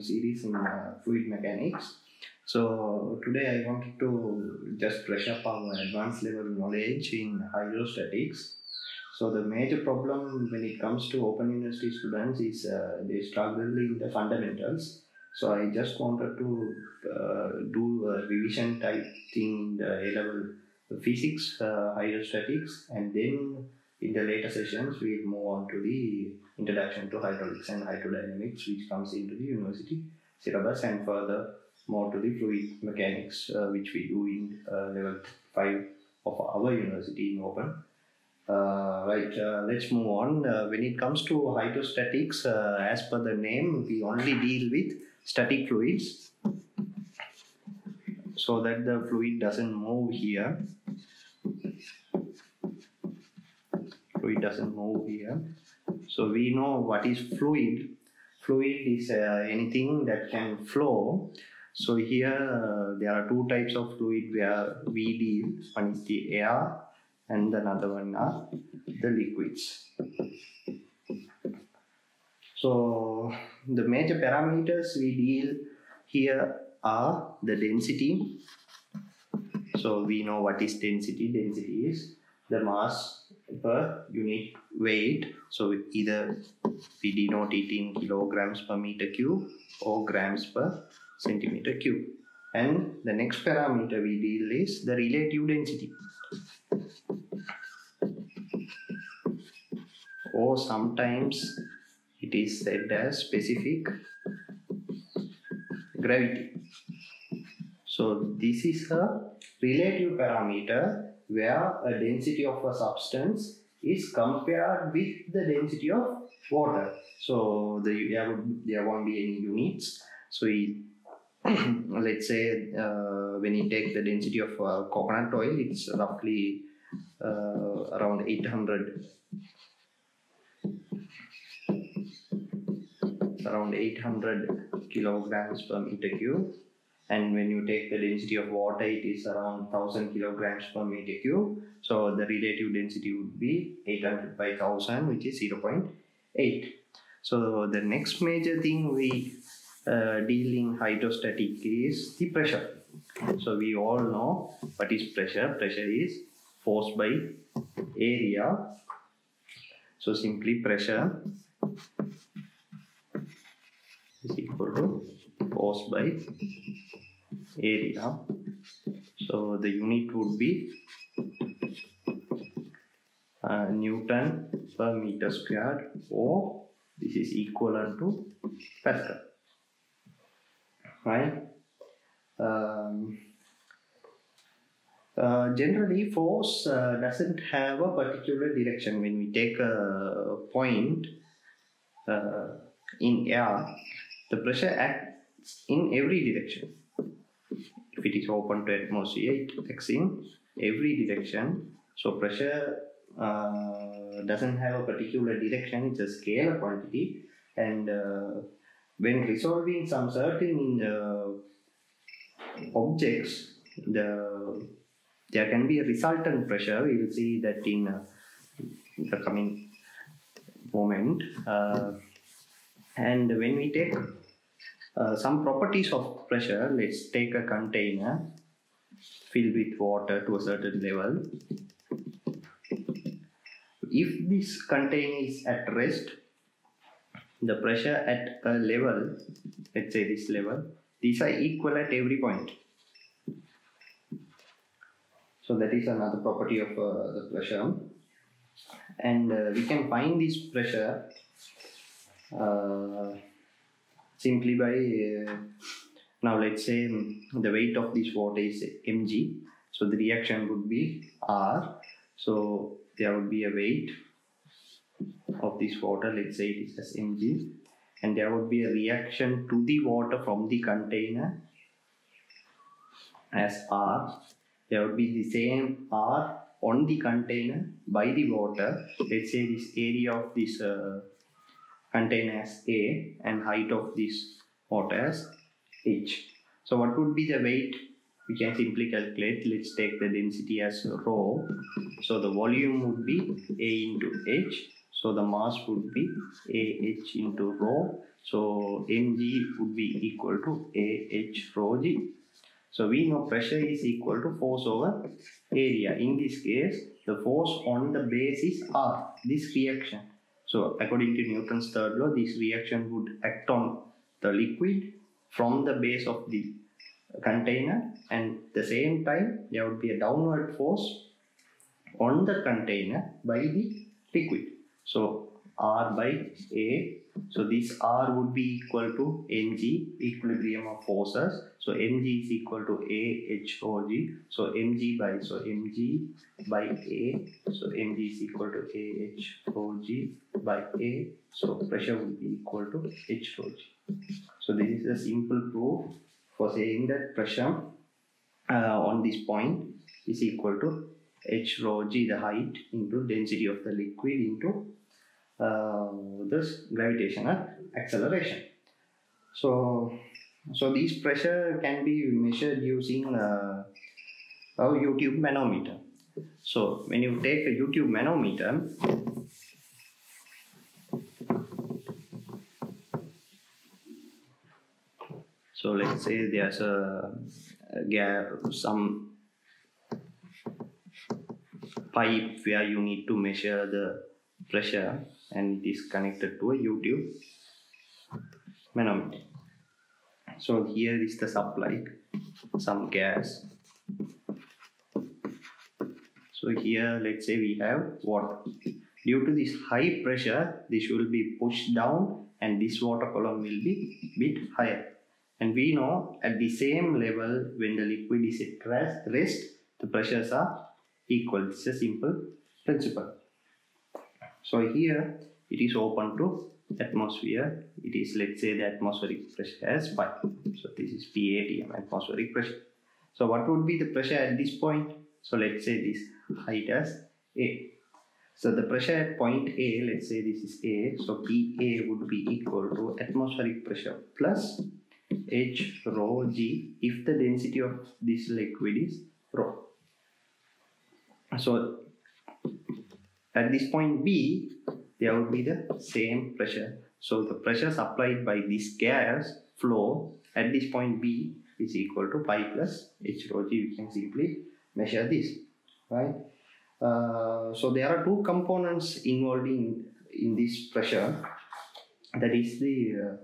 new series in uh, fluid mechanics. So today I wanted to just brush up our advanced level knowledge in hydrostatics. So the major problem when it comes to open university students is uh, they struggle in the fundamentals. So I just wanted to uh, do a revision type thing in the A level physics, uh, hydrostatics, and then in the later sessions we'll move on to the introduction to hydraulics and hydrodynamics, which comes into the university syllabus, and further more to the fluid mechanics, uh, which we do in uh, level five of our university in open. Uh, right, uh, let's move on. Uh, when it comes to hydrostatics, uh, as per the name, we only deal with static fluids so that the fluid doesn't move here. Fluid doesn't move here. So we know what is fluid. Fluid is uh, anything that can flow. So here uh, there are two types of fluid where we deal. One is the air and another one are the liquids. So the major parameters we deal here are the density. So we know what is density. Density is the mass per unit weight. So either we denote it in kilograms per meter cube or grams per centimeter cube. And the next parameter we deal is the relative density. Or sometimes it is said as specific gravity. So this is a relative parameter where a density of a substance is compared with the density of water. So the, there, would, there won't be any units. So it, let's say uh, when you take the density of uh, coconut oil, it's roughly uh, around 800 around 800 kilograms per meter cube and when you take the density of water it is around 1000 kilograms per meter cube. So the relative density would be 800 by 1000 which is 0.8 so the next major thing we uh, deal in hydrostatic is the pressure. So we all know what is pressure. Pressure is force by area. So simply pressure is equal to force by area. So the unit would be uh, Newton per meter squared or this is equivalent to Pascal. Right? Um, uh, generally, force uh, doesn't have a particular direction. When we take a point uh, in air, the pressure acts in every direction. If it is open to atmosphere, it acts in every direction. So pressure uh, doesn't have a particular direction, it's a scalar quantity. And uh, when resolving some certain uh, objects, the there can be a resultant pressure. We will see that in uh, the coming moment. Uh, and when we take uh, some properties of pressure, let's take a container filled with water to a certain level. If this container is at rest, the pressure at a level, let's say this level, these are equal at every point. So that is another property of uh, the pressure. And uh, we can find this pressure uh, simply by uh, now let's say the weight of this water is mg. So the reaction would be r. So there would be a weight of this water. Let's say it is as mg. And there would be a reaction to the water from the container as r. There would be the same r on the container by the water. Let's say this area of this uh, container as A and height of this water as H. So what would be the weight? We can simply calculate. Let's take the density as rho. So the volume would be A into H. So the mass would be AH into rho. So mg would be equal to ah rho g. So we know pressure is equal to force over area. In this case, the force on the base is R, this reaction. So according to Newton's third law, this reaction would act on the liquid from the base of the container and the same time there would be a downward force on the container by the liquid. So R by A. So this R would be equal to mg, equilibrium of forces. So mg is equal to A H O G. So mg by so mg by A. So mg is equal to A H O G by A. So pressure would be equal to H O G. So this is a simple proof for saying that pressure uh, on this point is equal to h rho g the height into density of the liquid into this gravitational acceleration. So, so these pressure can be measured using uh, a U-tube manometer. So when you take a U-tube manometer, so let's say there's a, a gap, some pipe where you need to measure the pressure and it is connected to a U-tube manometer. So here is the supply, some gas. So here let's say we have water. Due to this high pressure, this will be pushed down and this water column will be bit higher. And we know at the same level when the liquid is at rest, the pressures are equal. It's a simple principle. So here it is open to atmosphere. It is let's say the atmospheric pressure as pi. So this is PATM atmospheric pressure. So what would be the pressure at this point? So let's say this height as A. So the pressure at point A, let's say this is A. So PA would be equal to atmospheric pressure plus H rho G if the density of this liquid is rho. So at this point B, there will be the same pressure. So the pressure supplied by this gas flow at this point B is equal to pi plus H rho G. We can simply measure this, right? Uh, so there are two components involved in, in this pressure. That is the uh,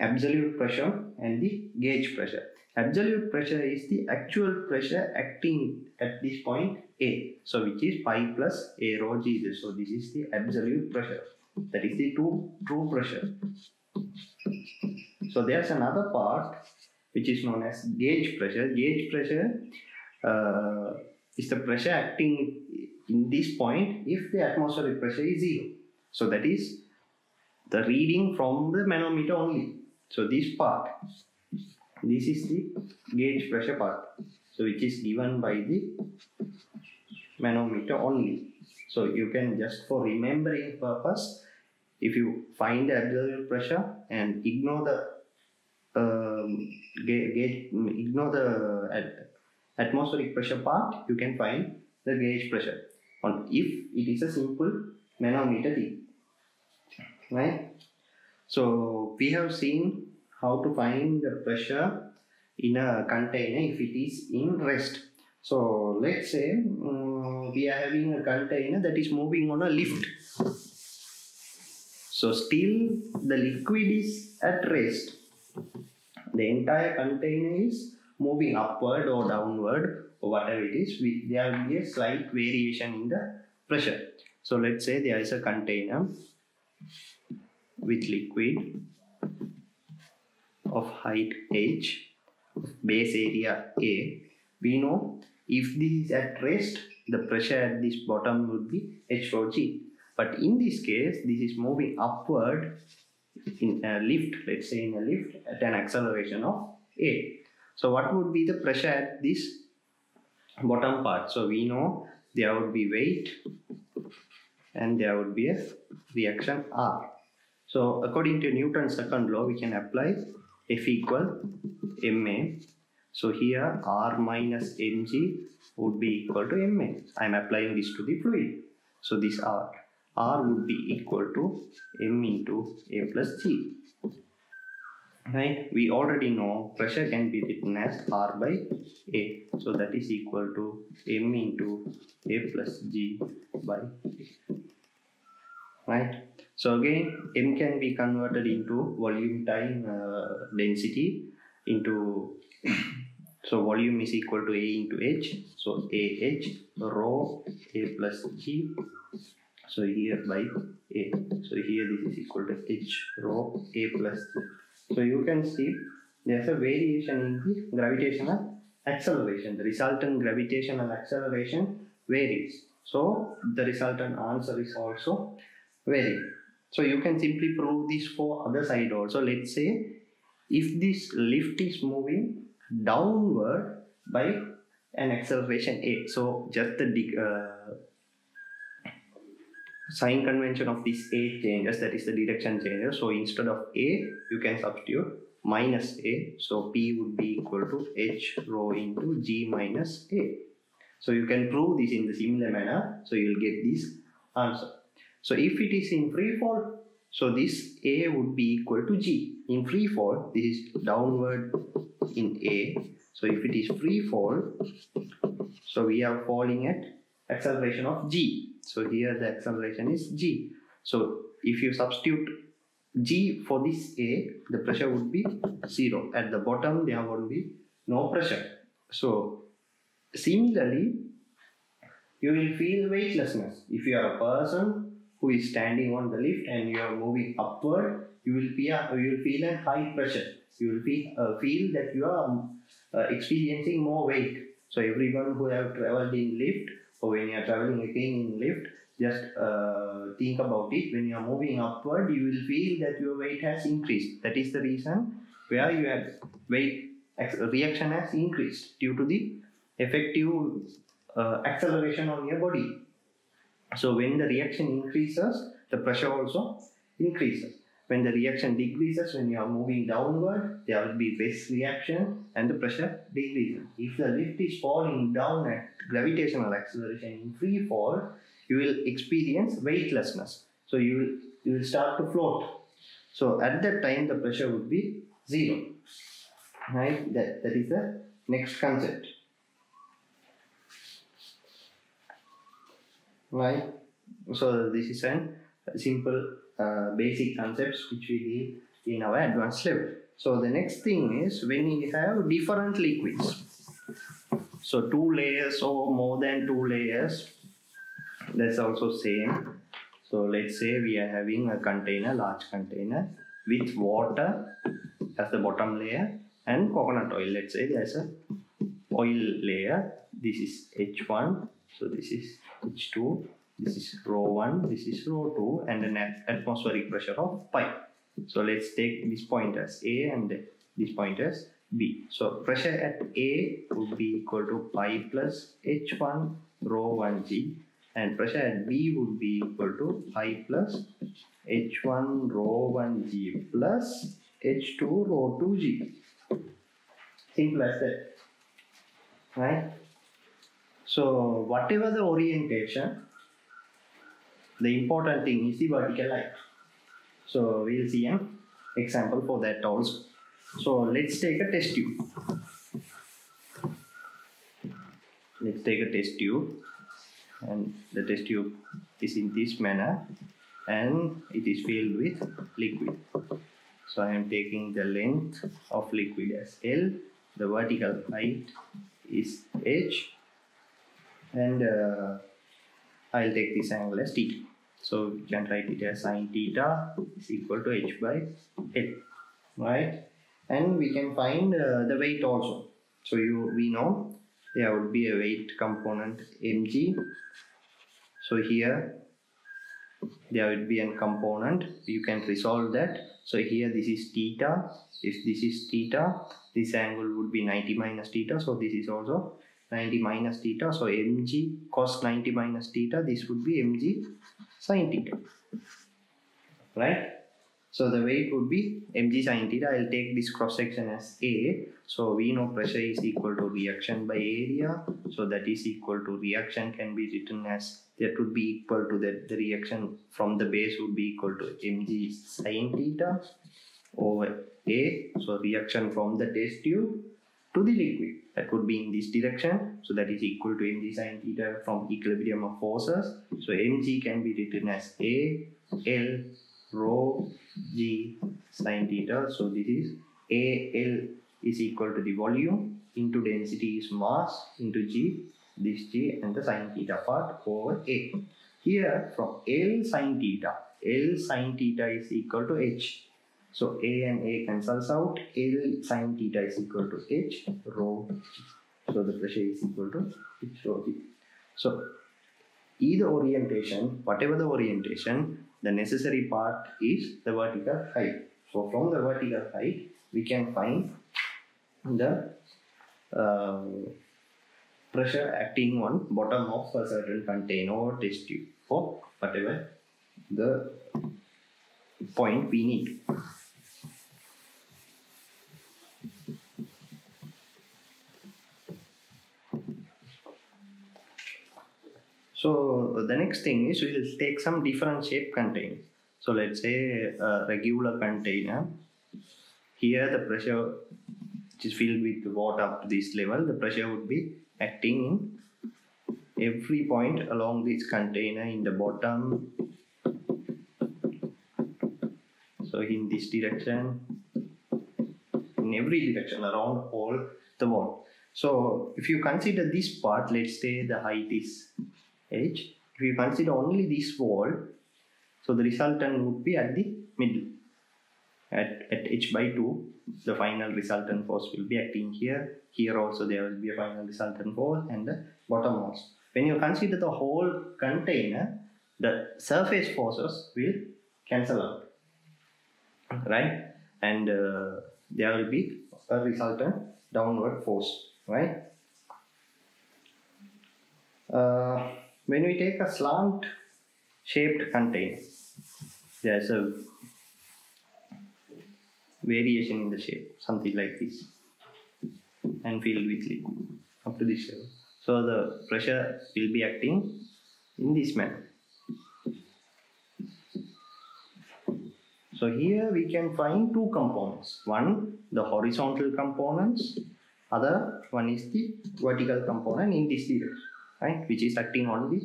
absolute pressure and the gauge pressure. Absolute pressure is the actual pressure acting at this point A. So which is pi plus A rho G. So this is the absolute pressure. That is the true, true pressure. So there's another part which is known as gauge pressure. Gauge pressure uh, is the pressure acting in this point if the atmospheric pressure is zero. So that is the reading from the manometer only. So this part this is the gauge pressure part. So which is given by the manometer only. So you can just for remembering purpose if you find the absolute pressure and ignore the um, gauge, ignore the atmospheric pressure part you can find the gauge pressure. On if it is a simple manometer thing right? So we have seen how to find the pressure in a container if it is in rest. So let's say um, we are having a container that is moving on a lift. So still the liquid is at rest. The entire container is moving upward or downward or whatever it is. We, there will be a slight variation in the pressure. So let's say there is a container with liquid of height h, base area a, we know if this is at rest, the pressure at this bottom would be h rho g. But in this case, this is moving upward in a lift, let's say in a lift at an acceleration of a. So what would be the pressure at this bottom part? So we know there would be weight and there would be a reaction R. So according to Newton's second law, we can apply F equal ma. So here R minus mg would be equal to ma. I am applying this to the fluid. So this R. R would be equal to M into A plus G. Right? We already know pressure can be written as R by A. So that is equal to M into A plus G by A. Right? So again, M can be converted into volume time uh, density into so volume is equal to A into H. So AH rho A plus G. So here by A. So here this is equal to H rho A plus G. So you can see there's a variation in the gravitational acceleration. The resultant gravitational acceleration varies. So the resultant answer is also varying. So you can simply prove this for other side also. Let's say if this lift is moving downward by an acceleration a. So just the uh, sign convention of this a changes, that is the direction changes. So instead of a, you can substitute minus a. So p would be equal to h rho into g minus a. So you can prove this in the similar manner. So you'll get this answer. So if it is in free fall, so this a would be equal to g. In free fall, this is downward in a. So if it is free fall, so we are falling at acceleration of g. So here the acceleration is g. So if you substitute g for this a, the pressure would be zero. At the bottom, there would be no pressure. So similarly, you will feel weightlessness. If you are a person who is standing on the lift and you are moving upward, you will feel you will feel a high pressure. You will feel uh, feel that you are uh, experiencing more weight. So everyone who have traveled in lift or when you are traveling again in lift, just uh, think about it. When you are moving upward, you will feel that your weight has increased. That is the reason where your weight reaction has increased due to the effective uh, acceleration on your body. So when the reaction increases, the pressure also increases. When the reaction decreases, when you are moving downward, there will be less reaction and the pressure decreases. If the lift is falling down at gravitational acceleration in free fall, you will experience weightlessness. So you will, you will start to float. So at that time, the pressure would be zero. Right? That, that is the next concept. Right? So this is an simple uh, basic concepts which we need in our advanced level. So the next thing is when we have different liquids. So two layers or more than two layers, that's also same. So let's say we are having a container, large container with water as the bottom layer and coconut oil. Let's say there's a oil layer. This is H1. So this is H2 this is rho 1, this is rho 2 and an atmospheric pressure of pi. So let's take this point as A and this point as B. So pressure at A would be equal to pi plus H1 rho 1g and pressure at B would be equal to pi plus H1 rho 1g plus H2 rho 2g. Simple as that. Right? So whatever the orientation, the important thing is the vertical line. So we'll see an example for that also. So let's take a test tube. Let's take a test tube and the test tube is in this manner and it is filled with liquid. So I am taking the length of liquid as L, the vertical height is H and uh, I'll take this angle as theta. So we can write it as sine theta is equal to h by L, right? And we can find uh, the weight also. So you we know there would be a weight component mg. So here there would be a component. You can resolve that. So here this is theta. If this is theta, this angle would be 90 minus theta. So this is also 90 minus theta. So mg cos 90 minus theta. This would be mg sine theta. Right? So the weight would be mg sine theta. I'll take this cross section as A. So we know pressure is equal to reaction by area. So that is equal to reaction can be written as that would be equal to that the reaction from the base would be equal to mg sine theta over A. So reaction from the test tube to the liquid that would be in this direction. So that is equal to mg sine theta from equilibrium of forces. So mg can be written as A L rho g sine theta. So this is A L is equal to the volume into density is mass into g this g and the sine theta part over A. Here from L sine theta, L sine theta is equal to h so A and A cancels out. L sine theta is equal to H rho. So the pressure is equal to H rho G. So either orientation, whatever the orientation, the necessary part is the vertical height. So from the vertical height, we can find the uh, pressure acting on bottom of a certain container or test tube for whatever the point we need. So the next thing is we'll take some different shape containers. So let's say a regular container. Here the pressure which is filled with water up to this level, the pressure would be acting in every point along this container in the bottom. So in this direction, in every direction around all the wall. So if you consider this part, let's say the height is h. If you consider only this wall, so the resultant would be at the middle. At, at h by 2, the final resultant force will be acting here. Here also there will be a final resultant force and the bottom also. When you consider the whole container, the surface forces will cancel out. Right? And uh, there will be a resultant downward force. Right? Uh, when we take a slant shaped container, there's a variation in the shape, something like this, and filled with liquid up to this level. So the pressure will be acting in this manner. So here we can find two components. One, the horizontal components. Other one is the vertical component in this direction right, which is acting on the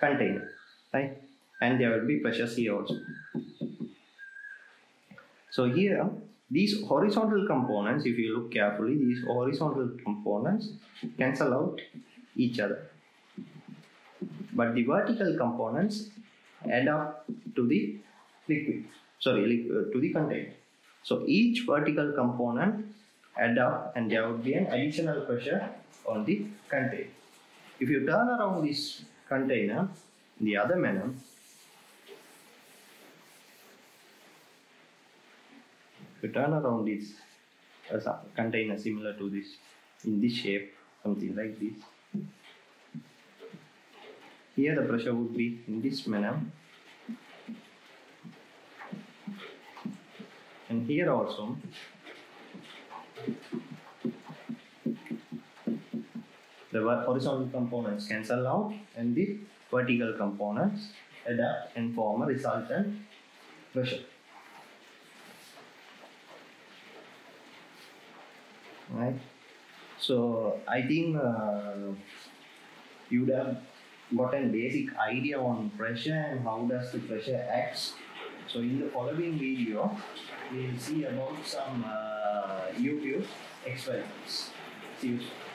container, right, and there will be pressures here also. So here, these horizontal components, if you look carefully, these horizontal components cancel out each other. But the vertical components add up to the liquid, sorry, uh, to the container. So each vertical component add up and there would be an additional pressure on the container. If you turn around this container in the other manner, if you turn around this container similar to this in this shape, something like this. Here the pressure would be in this manner. And here also the horizontal components cancel out and the vertical components adapt and form a resultant pressure. Right. So I think uh, you would have gotten basic idea on pressure and how does the pressure acts. So in the following video, we will see about some uh, U-tube experiments. See you soon.